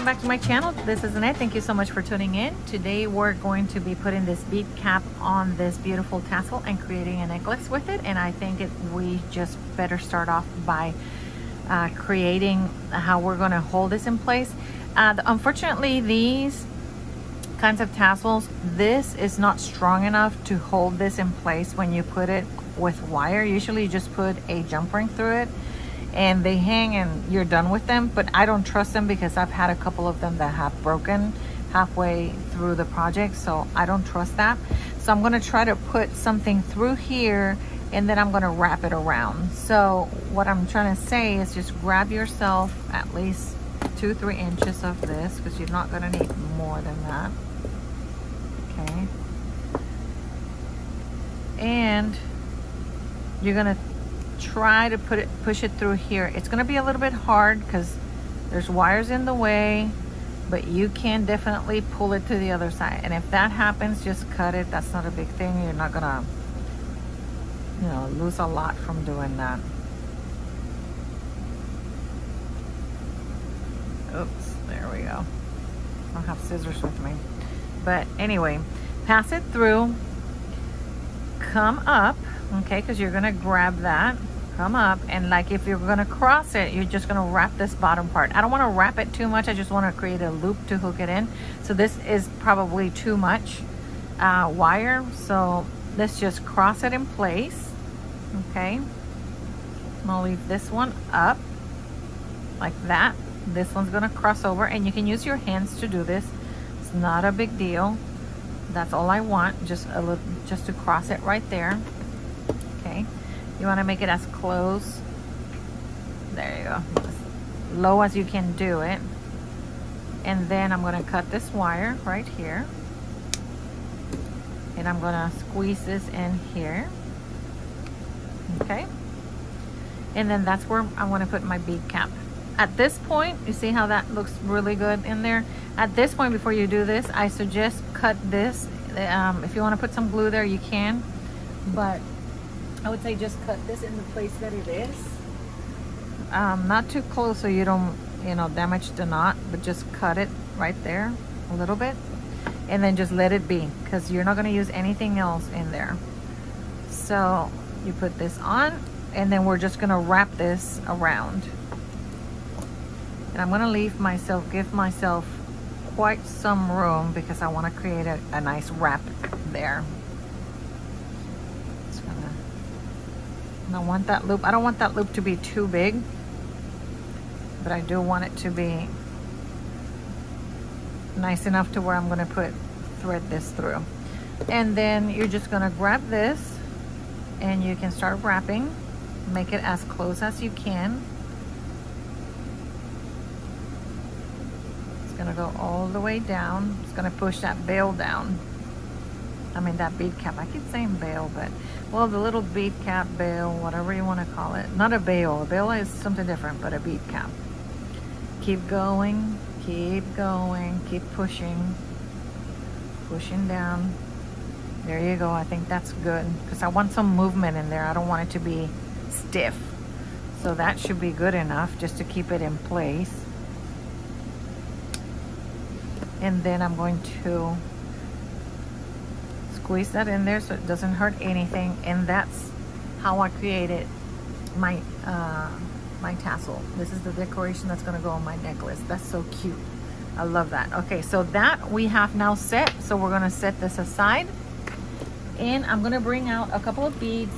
welcome back to my channel. This is Annette. Thank you so much for tuning in. Today we're going to be putting this bead cap on this beautiful tassel and creating a necklace with it. And I think it, we just better start off by uh, creating how we're going to hold this in place. Uh, unfortunately, these kinds of tassels, this is not strong enough to hold this in place when you put it with wire. Usually you just put a jump ring through it and they hang and you're done with them but I don't trust them because I've had a couple of them that have broken halfway through the project so I don't trust that. So I'm going to try to put something through here and then I'm going to wrap it around. So what I'm trying to say is just grab yourself at least two three inches of this because you're not going to need more than that. Okay. And you're going to try to put it push it through here. It's going to be a little bit hard because there's wires in the way but you can definitely pull it to the other side. And if that happens just cut it. That's not a big thing. You're not gonna you know lose a lot from doing that. Oops there we go. I don't have scissors with me. But anyway pass it through. Come up okay because you're gonna grab that come up and like if you're gonna cross it you're just gonna wrap this bottom part. I don't want to wrap it too much I just want to create a loop to hook it in. So this is probably too much uh, wire so let's just cross it in place okay? I'm gonna leave this one up like that. This one's gonna cross over and you can use your hands to do this. It's not a big deal. That's all I want just a little just to cross it right there okay you want to make it as close? There you go. As low as you can do it. And then I'm going to cut this wire right here. And I'm going to squeeze this in here. Okay? And then that's where I want to put my bead cap. At this point you see how that looks really good in there? At this point before you do this I suggest cut this. Um, if you want to put some glue there you can. But I would say just cut this in the place that it is. Um, not too close so you don't, you know, damage the knot, but just cut it right there a little bit. And then just let it be because you're not going to use anything else in there. So you put this on and then we're just going to wrap this around. And I'm going to leave myself, give myself quite some room because I want to create a, a nice wrap there. And I want that loop, I don't want that loop to be too big, but I do want it to be nice enough to where I'm gonna put, thread this through. And then you're just gonna grab this and you can start wrapping. Make it as close as you can. It's gonna go all the way down. It's gonna push that bail down. I mean that bead cap. I keep saying bail, but well, the little bead cap bail, whatever you want to call it. Not a bail. A bail is something different, but a bead cap. Keep going, keep going, keep pushing, pushing down. There you go. I think that's good because I want some movement in there. I don't want it to be stiff. So that should be good enough just to keep it in place. And then I'm going to squeeze that in there so it doesn't hurt anything and that's how I created my uh, my tassel. This is the decoration that's gonna go on my necklace. That's so cute. I love that. Okay so that we have now set. So we're gonna set this aside and I'm gonna bring out a couple of beads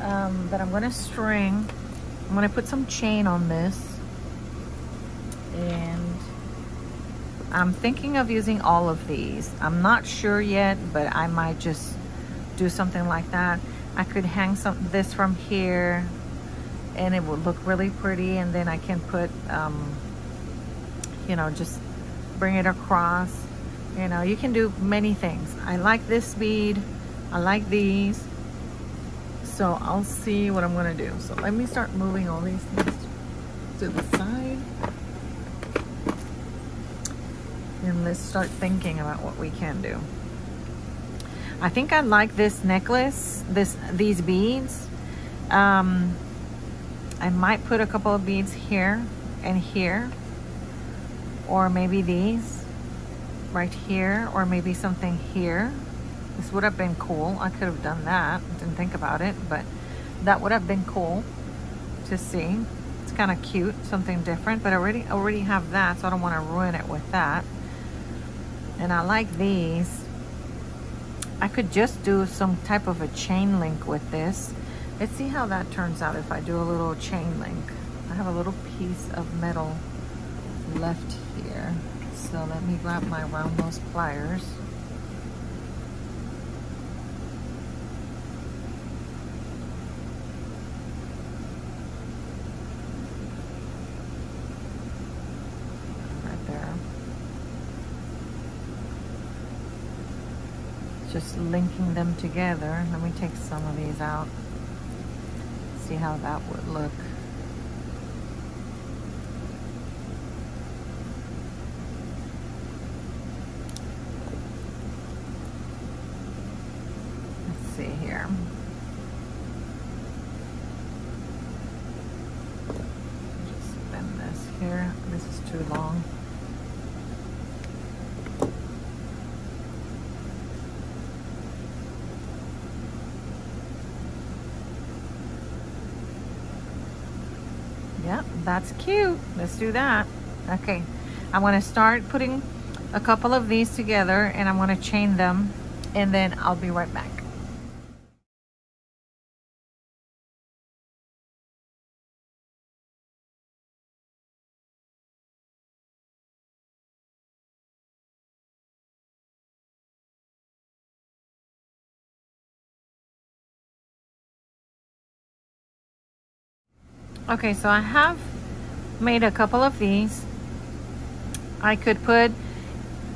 um, that I'm gonna string. I'm gonna put some chain on this and I'm thinking of using all of these. I'm not sure yet, but I might just do something like that. I could hang some this from here and it would look really pretty and then I can put, um, you know, just bring it across. You know, you can do many things. I like this bead. I like these. So I'll see what I'm gonna do. So let me start moving all these things to the side and let's start thinking about what we can do. I think I like this necklace, this these beads. Um, I might put a couple of beads here and here. or maybe these right here or maybe something here this would have been cool I could have done that didn't think about it but that would have been cool to see it's kind of cute something different but I already already have that so I don't want to ruin it with that and I like these I could just do some type of a chain link with this let's see how that turns out if I do a little chain link I have a little piece of metal left here. So let me grab my round nose pliers. Right there. Just linking them together. Let me take some of these out. See how that would look. That's cute. Let's do that. Okay, I'm gonna start putting a couple of these together and I'm gonna chain them and then I'll be right back. Okay, so I have made a couple of these. I could put,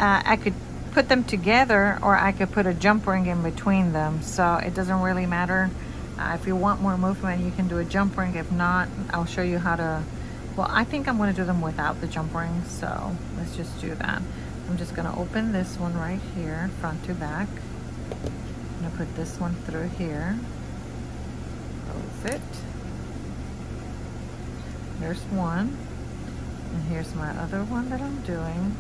uh, I could put them together or I could put a jump ring in between them. So it doesn't really matter. Uh, if you want more movement, you can do a jump ring. If not, I'll show you how to, well, I think I'm gonna do them without the jump ring. So let's just do that. I'm just gonna open this one right here, front to back. I'm gonna put this one through here. Close it. There's one. And here's my other one that I'm doing.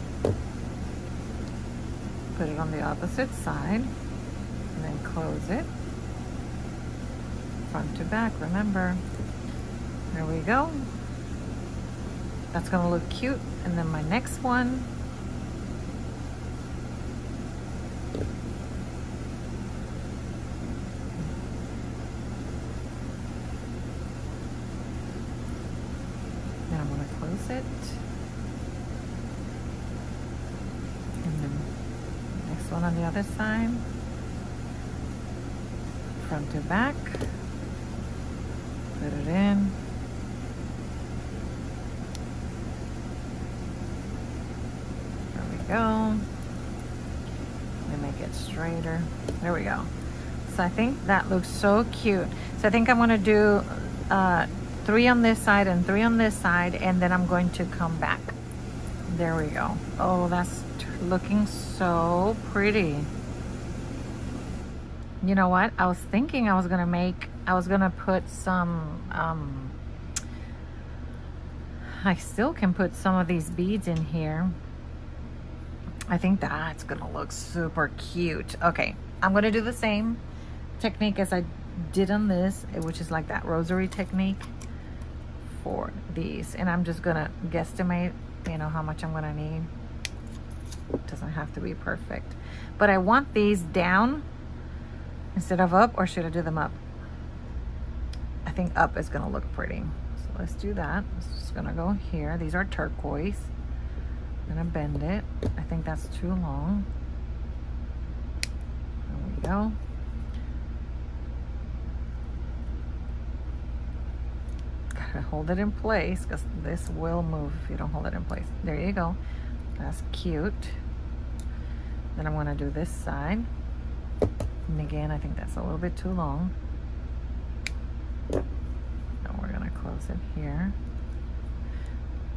Put it on the opposite side. And then close it. Front to back, remember. There we go. That's gonna look cute. And then my next one it. And then next one on the other side. Front to back. Put it in. There we go. Let me make it straighter. There we go. So I think that looks so cute. So I think I'm gonna do uh, three on this side and three on this side and then I'm going to come back there we go oh that's looking so pretty. You know what? I was thinking I was gonna make I was gonna put some um, I still can put some of these beads in here. I think that's gonna look super cute. Okay I'm gonna do the same technique as I did on this which is like that rosary technique for these. And I'm just gonna guesstimate you know how much I'm gonna need it doesn't have to be perfect. But I want these down instead of up or should I do them up? I think up is gonna look pretty. So let's do that. It's just gonna go here. These are turquoise. I'm gonna bend it. I think that's too long. There we go. Gotta hold it in place because this will move if you don't hold it in place. There you go. That's cute. Then I'm to do this side. And again, I think that's a little bit too long. And we're to close it here.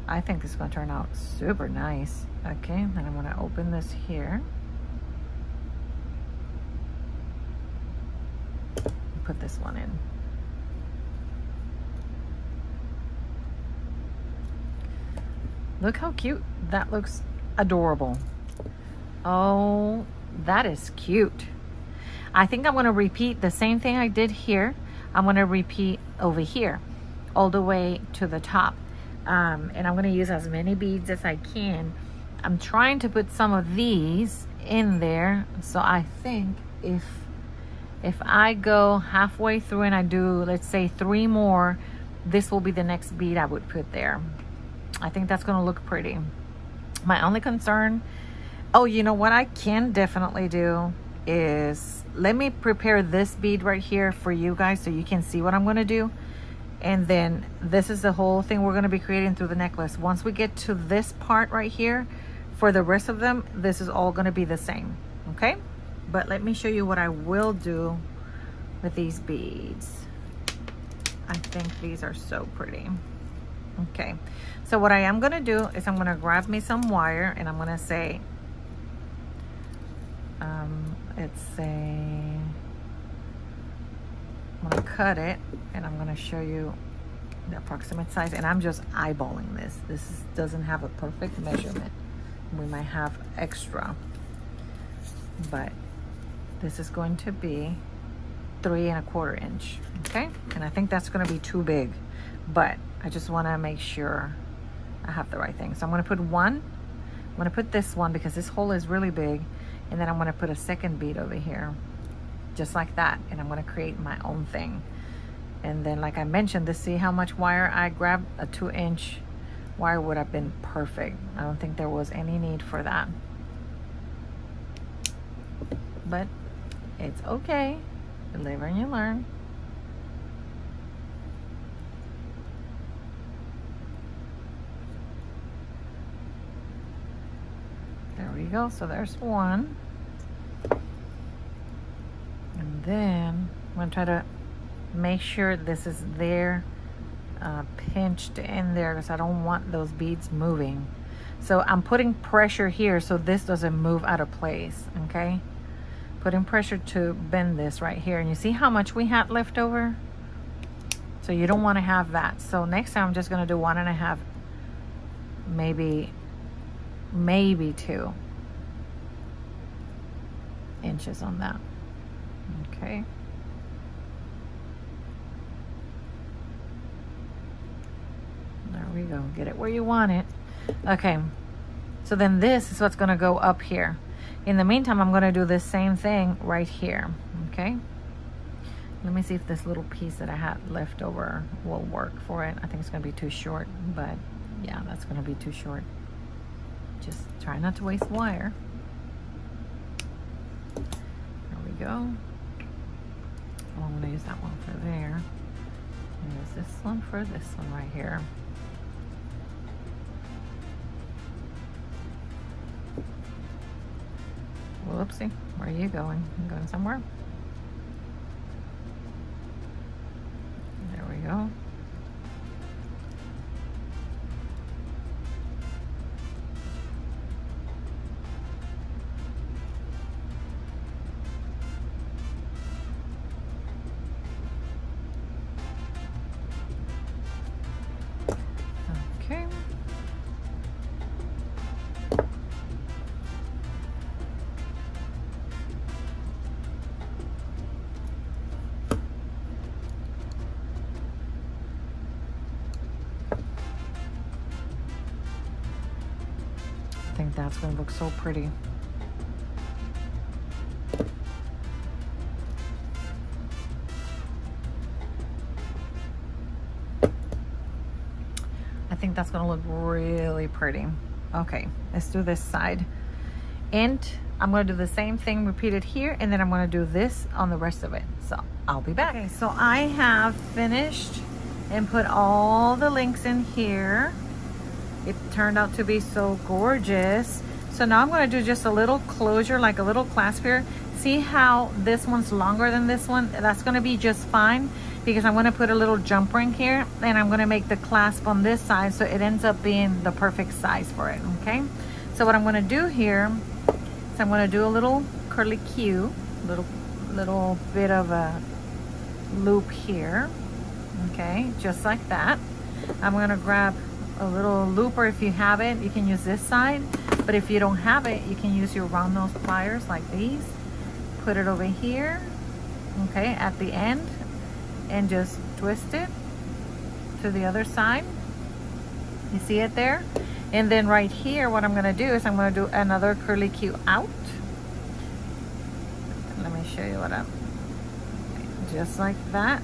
I think this is to turn out super nice. Okay, then I'm to open this here. Put this one in. Look how cute. That looks adorable. Oh, that is cute. I think I'm gonna repeat the same thing I did here. I'm gonna repeat over here, all the way to the top. Um, and I'm gonna use as many beads as I can. I'm trying to put some of these in there. So I think if if I go halfway through and I do, let's say three more, this will be the next bead I would put there. I think that's gonna look pretty. My only concern, oh, you know what I can definitely do is, let me prepare this bead right here for you guys so you can see what I'm gonna do. And then this is the whole thing we're gonna be creating through the necklace. Once we get to this part right here, for the rest of them, this is all gonna be the same, okay? But let me show you what I will do with these beads. I think these are so pretty. Okay, so what I am gonna do is I'm gonna grab me some wire and I'm gonna say, um, let's say, I'm gonna cut it and I'm gonna show you the approximate size and I'm just eyeballing this. This is, doesn't have a perfect measurement. We might have extra, but this is going to be three and a quarter inch, okay? And I think that's gonna be too big, but I just wanna make sure I have the right thing. So I'm gonna put one, I'm gonna put this one because this hole is really big, and then I'm gonna put a second bead over here, just like that, and I'm gonna create my own thing. And then like I mentioned, to see how much wire I grabbed, a two inch wire would have been perfect. I don't think there was any need for that. But it's okay. You live and you learn. Go. So there's one. And then I'm going to try to make sure this is there, uh, pinched in there because I don't want those beads moving. So I'm putting pressure here so this doesn't move out of place, okay? putting pressure to bend this right here and you see how much we had left over so you don't want to have that so next time I'm just going to do one and a half maybe maybe two inches on that okay there we go get it where you want it okay so then this is what's going to go up here in the meantime, I'm gonna do the same thing right here, okay? Let me see if this little piece that I had left over will work for it. I think it's gonna be too short, but yeah, that's gonna be too short. Just try not to waste wire. There we go. I'm gonna use that one for there. And Use this one for this one right here. Whoopsie, where are you going? You going somewhere? Think that's going to look so pretty. I think that's going to look really pretty. Okay, let's do this side. And I'm going to do the same thing repeated here and then I'm going to do this on the rest of it. So I'll be back. Okay, so I have finished and put all the links in here it turned out to be so gorgeous. So now I'm going to do just a little closure like a little clasp here. See how this one's longer than this one? That's going to be just fine because I'm going to put a little jump ring here and I'm going to make the clasp on this side so it ends up being the perfect size for it okay? So what I'm going to do here is I'm going to do a little curly Q little little bit of a loop here okay? Just like that. I'm going to grab a little looper if you have it. You can use this side. But if you don't have it, you can use your round nose pliers like these. Put it over here, okay, at the end. And just twist it to the other side. You see it there? And then right here, what I'm gonna do is I'm gonna do another curly Q out. Let me show you what I'm, just like that,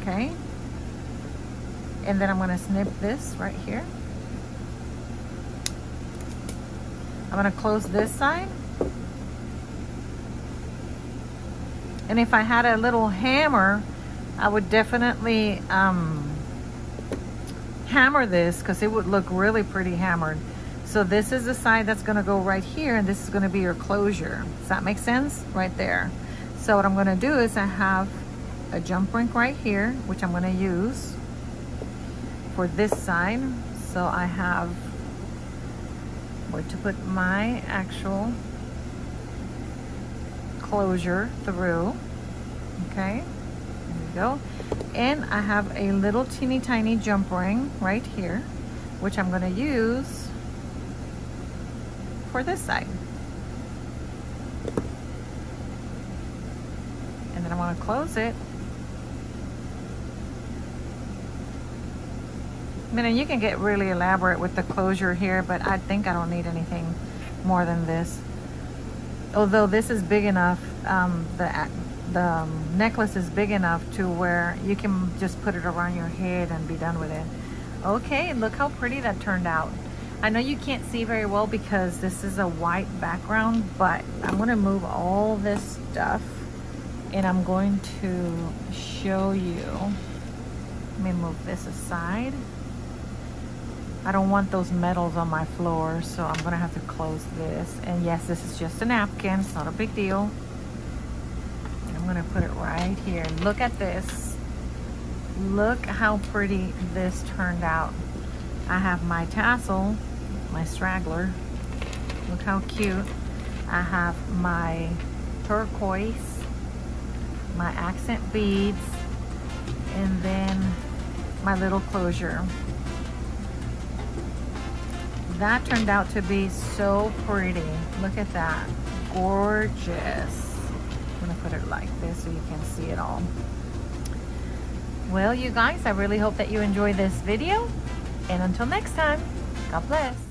okay? And then I'm gonna snip this right here. I'm gonna close this side. And if I had a little hammer, I would definitely um, hammer this because it would look really pretty hammered. So this is the side that's gonna go right here and this is gonna be your closure. Does that make sense? Right there. So what I'm gonna do is I have a jump ring right here, which I'm gonna use for this side. So I have where to put my actual closure through, okay? There we go. And I have a little teeny tiny jump ring right here, which I'm gonna use for this side. And then I wanna close it. I you can get really elaborate with the closure here, but I think I don't need anything more than this. Although this is big enough, um, the the um, necklace is big enough to where you can just put it around your head and be done with it. Okay, look how pretty that turned out. I know you can't see very well because this is a white background, but I'm gonna move all this stuff and I'm going to show you. Let me move this aside. I don't want those metals on my floor, so I'm gonna have to close this. And yes, this is just a napkin, it's not a big deal. I'm gonna put it right here. Look at this. Look how pretty this turned out. I have my tassel, my straggler. Look how cute. I have my turquoise, my accent beads, and then my little closure. That turned out to be so pretty. Look at that. Gorgeous. I'm gonna put it like this so you can see it all. Well, you guys, I really hope that you enjoy this video. And until next time, God bless.